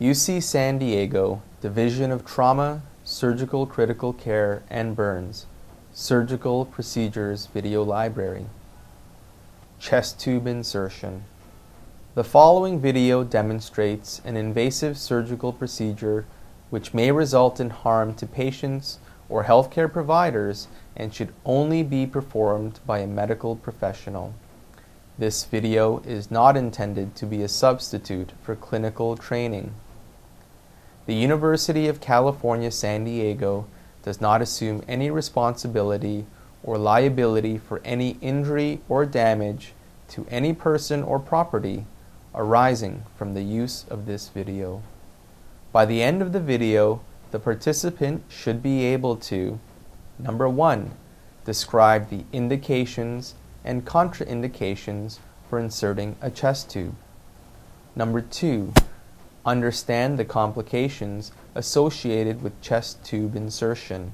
UC San Diego, Division of Trauma, Surgical Critical Care, and Burns, Surgical Procedures Video Library. Chest tube insertion. The following video demonstrates an invasive surgical procedure which may result in harm to patients or healthcare providers and should only be performed by a medical professional. This video is not intended to be a substitute for clinical training. The University of California, San Diego does not assume any responsibility or liability for any injury or damage to any person or property arising from the use of this video. By the end of the video, the participant should be able to number one, describe the indications and contraindications for inserting a chest tube. Number two, understand the complications associated with chest tube insertion.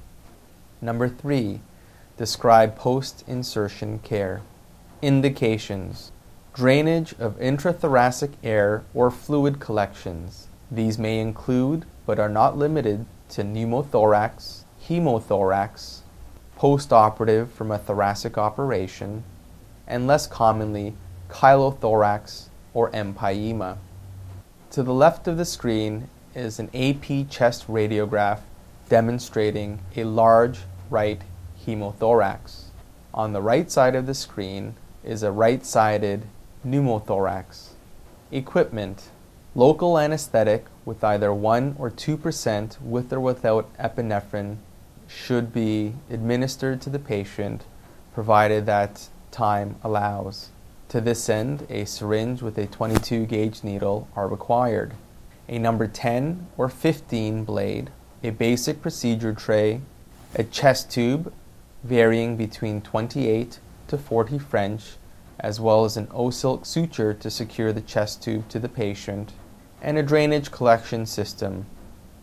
Number three, describe post insertion care. Indications Drainage of intrathoracic air or fluid collections. These may include, but are not limited to, pneumothorax, hemothorax, postoperative from a thoracic operation, and less commonly, chylothorax or empyema. To the left of the screen is an AP chest radiograph demonstrating a large right hemothorax. On the right side of the screen is a right-sided pneumothorax. Equipment Local anesthetic with either 1 or 2% with or without epinephrine should be administered to the patient provided that time allows. To this end, a syringe with a 22 gauge needle are required. A number 10 or 15 blade, a basic procedure tray, a chest tube varying between 28 to 40 French, as well as an O-silk suture to secure the chest tube to the patient, and a drainage collection system.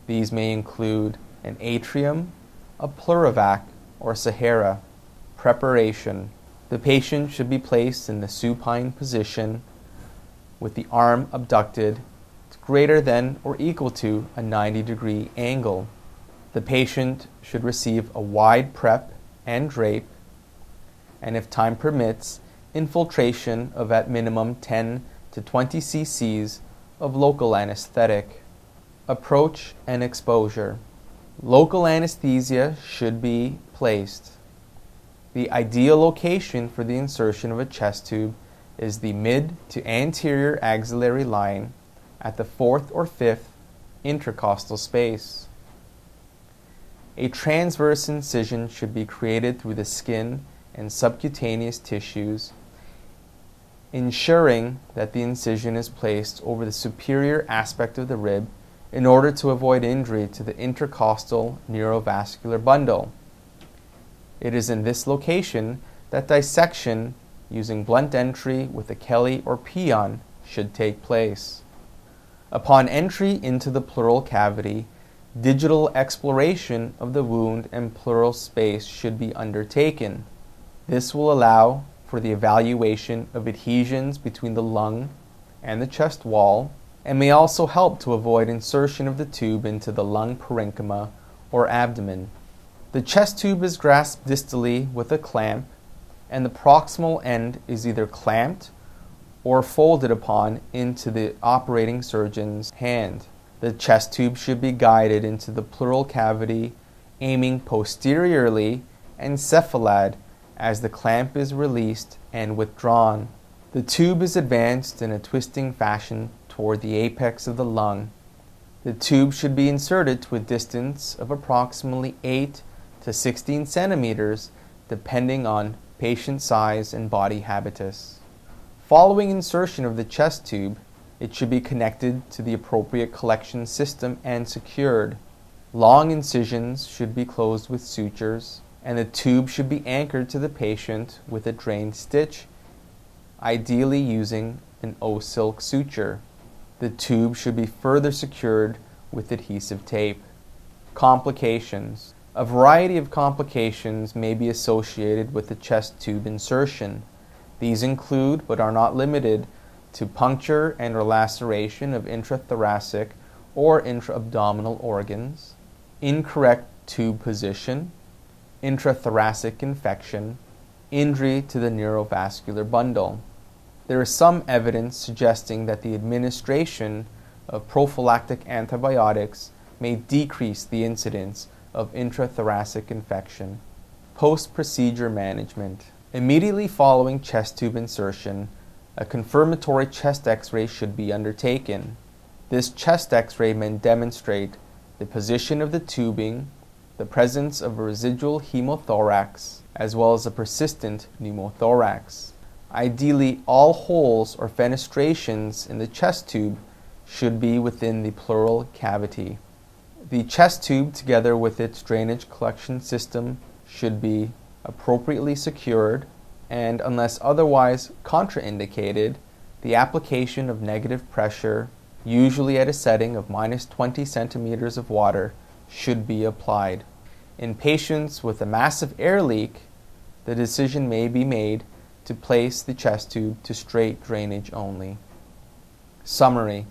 These may include an atrium, a Pleur-evac, or Sahara. Preparation. The patient should be placed in the supine position with the arm abducted greater than or equal to a 90 degree angle. The patient should receive a wide prep and drape, and if time permits, infiltration of at minimum 10 to 20 cc's of local anesthetic. Approach and exposure. Local anesthesia should be placed. The ideal location for the insertion of a chest tube is the mid to anterior axillary line at the fourth or fifth intercostal space. A transverse incision should be created through the skin and subcutaneous tissues ensuring that the incision is placed over the superior aspect of the rib in order to avoid injury to the intercostal neurovascular bundle. It is in this location that dissection using blunt entry with a Kelly or Péan should take place. Upon entry into the pleural cavity, digital exploration of the wound and pleural space should be undertaken. This will allow for the evaluation of adhesions between the lung and the chest wall, and may also help to avoid insertion of the tube into the lung parenchyma or abdomen. The chest tube is grasped distally with a clamp, and the proximal end is either clamped or folded upon into the operating surgeon's hand. The chest tube should be guided into the pleural cavity, aiming posteriorly and cephalad as the clamp is released and withdrawn. The tube is advanced in a twisting fashion toward the apex of the lung. The tube should be inserted to a distance of approximately 8 to 16 centimeters, depending on patient size and body habitus. Following insertion of the chest tube, it should be connected to the appropriate collection system and secured. Long incisions should be closed with sutures and the tube should be anchored to the patient with a drained stitch, ideally using an O-silk suture. The tube should be further secured with adhesive tape. Complications. A variety of complications may be associated with the chest tube insertion. These include, but are not limited to, puncture and or laceration of intrathoracic or intra-abdominal organs, incorrect tube position, intrathoracic infection, injury to the neurovascular bundle. There is some evidence suggesting that the administration of prophylactic antibiotics may decrease the incidence of intrathoracic infection. Post procedure management. Immediately following chest tube insertion, a confirmatory chest x ray should be undertaken. This chest x ray may demonstrate the position of the tubing, the presence of a residual hemothorax, as well as a persistent pneumothorax. Ideally, all holes or fenestrations in the chest tube should be within the pleural cavity. The chest tube, together with its drainage collection system, should be appropriately secured, and unless otherwise contraindicated, the application of negative pressure, usually at a setting of minus 20 centimeters of water, should be applied. In patients with a massive air leak, the decision may be made to place the chest tube to straight drainage only. Summary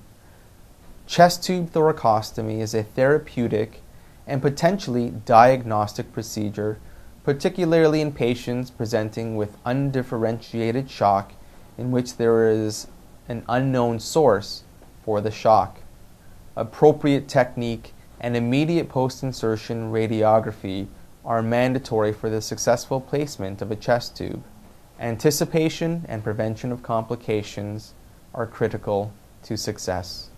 Chest tube thoracostomy is a therapeutic and potentially diagnostic procedure, particularly in patients presenting with undifferentiated shock in which there is an unknown source for the shock. Appropriate technique and immediate post insertion radiography are mandatory for the successful placement of a chest tube. Anticipation and prevention of complications are critical to success.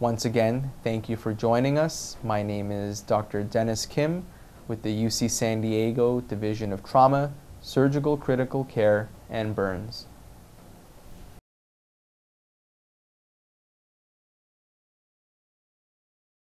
Once again, thank you for joining us. My name is Dr. Dennis Kim with the UC San Diego Division of Trauma, Surgical Critical Care, and Burns.